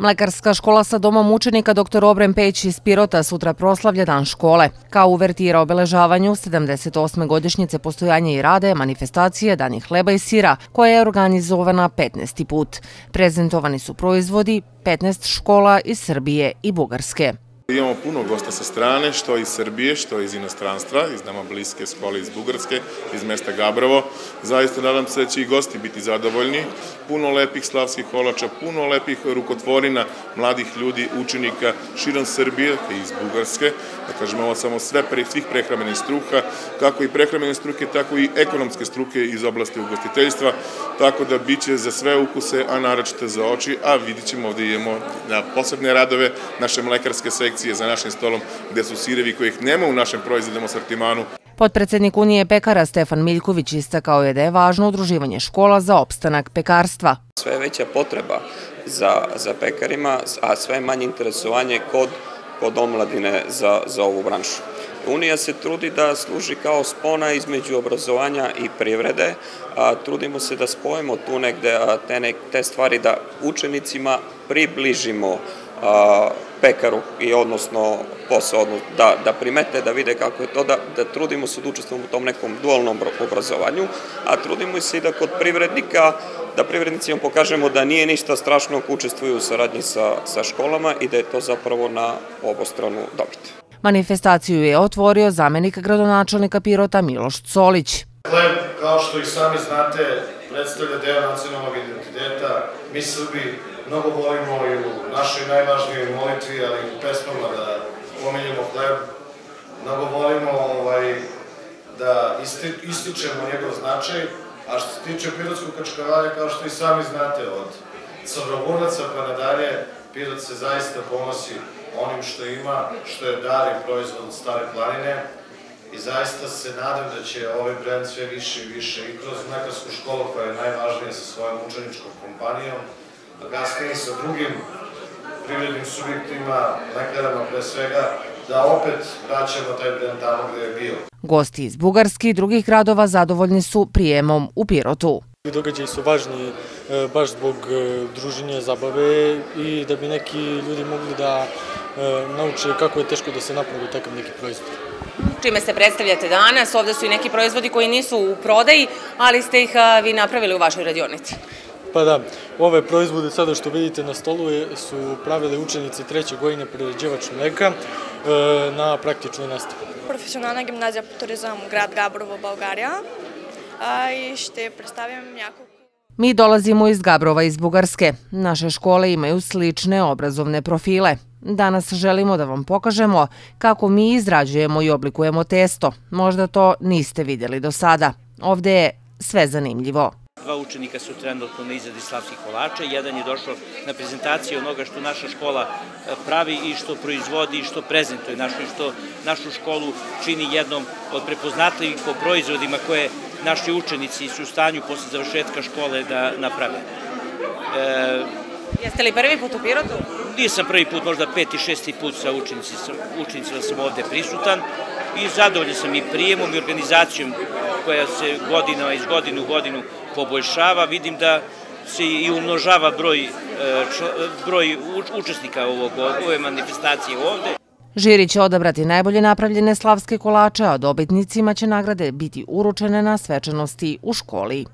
Mlekarska škola sa domom učenika dr. Obren Peć iz Pirota sutra proslavlja dan škole. Kao uvertira obeležavanju 78. godišnjice postojanja i rade manifestacije Dani hleba i sira, koja je organizovana 15. put. Prezentovani su proizvodi 15 škola iz Srbije i Bugarske. Imamo puno gosta sa strane, što iz Srbije, što iz inostranstva, iz nama bliske škole iz Bugarske, iz mesta Gabrovo. Zaista nadam se da će i gosti biti zadovoljni. Puno lepih slavskih kolača, puno lepih rukotvorina mladih ljudi, učenika širom Srbije i iz Bugarske. Da kažemo ovo samo sve pre, svih prehramenih struka, kako i prehramenih struke, tako i ekonomske struke iz oblasti ugostiteljstva. Tako da biće za sve ukuse, a naročite za oči, a vidit ćemo ovde imamo na posebne radove naše mlekarske sekcije sekcije za našim stolom gde su sirevi kojih nema u našem proizvodnom asortimanu. Podpredsednik Unije pekara Stefan Miljković istakao je da je važno udruživanje škola za opstanak pekarstva. Sve veća potreba za, za pekarima, a sve manje interesovanje kod, kod omladine za, za ovu branšu. Unija se trudi da služi kao spona između obrazovanja i privrede, a trudimo se da spojimo tu negde te, stvari da učenicima približimo a, pekaru i odnosno posao, da, da primete, da vide kako je to, da, da trudimo se da učestvujemo u tom nekom dualnom obrazovanju, a trudimo se i da kod privrednika, da privrednicima pokažemo da nije ništa strašno ako učestvuju u saradnji sa, sa školama i da je to zapravo na obostranu dobit. Manifestaciju je otvorio zamenik gradonačelnika Pirota Miloš Colić. Hleb, kao što i sami znate, predstavlja deo nacionalnog identiteta. Mi Srbi mnogo volimo i u našoj najvažnijoj molitvi, ali i u pesmama da pominjemo hleb. Mnogo volimo ovaj, da isti, ističemo njegov značaj, a što se tiče pirotskog kačkavalja, kao što i sami znate, od Savrovunaca pa nadalje, Pirot se zaista ponosi onim što ima, što je dar i proizvod od Stare planine i zaista se nadam da će ovaj brend sve više i više i kroz mlekarsku školu koja je najvažnija sa svojom učeničkom kompanijom, a kasnije sa drugim privrednim subjektima, mlekarama pre svega, da opet vraćamo taj brend tamo gde je bio. Gosti iz Bugarske i drugih gradova zadovoljni su prijemom u Pirotu. Događaji su važni e, baš zbog e, druženja, zabave i da bi neki ljudi mogli da e, nauče kako je teško da se napravi takav neki proizvod. Čime se predstavljate danas? Ovde su i neki proizvodi koji nisu u prodaji, ali ste ih vi napravili u vašoj radionici. Pa da, ove proizvode sada što vidite na stolu su pravili učenici treće godine prerađevač mleka na praktičnoj nastavi. Професионална гимназия по туризъм, град Габрово, България. И ще представим няколко Mi dolazimo iz Gabrova iz Bugarske. Naše škole imaju slične obrazovne profile. Danas želimo da vam pokažemo kako mi izrađujemo i oblikujemo testo. Možda to niste vidjeli do sada. Ovde je sve zanimljivo. Dva učenika su trenutno na izradi slavskih kolača. Jedan je došao na prezentaciju onoga što naša škola e, pravi i što proizvodi i što prezentuje našu, što našu školu čini jednom od prepoznatljivih po proizvodima koje naši učenici su u stanju posle završetka škole da naprave. E, Jeste li prvi put u Pirotu? Nisam prvi put, možda peti, šesti put sa učenicima, učenicima sam ovde prisutan i zadovoljan sam i prijemom i organizacijom koja se godina iz godinu u godinu poboljšava. Vidim da se i umnožava broj, e, broj učesnika ovog, ove manifestacije ovde. Žiri će odabrati najbolje napravljene slavske kolače, a dobitnicima će nagrade biti uručene na svečanosti u školi.